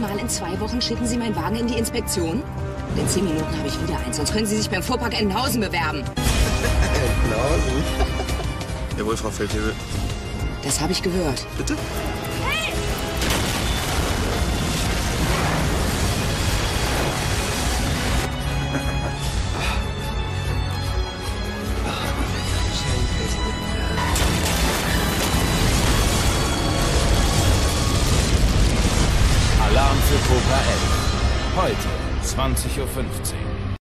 Mal in zwei Wochen schicken Sie meinen Wagen in die Inspektion? Und in zehn Minuten habe ich wieder eins, sonst können Sie sich beim Fuhrpark Entenhausen bewerben. Entenhausen? Jawohl, Frau Feldhebel. Das habe ich gehört. Bitte? Alarm für Cobra 11. Heute, 20.15 Uhr.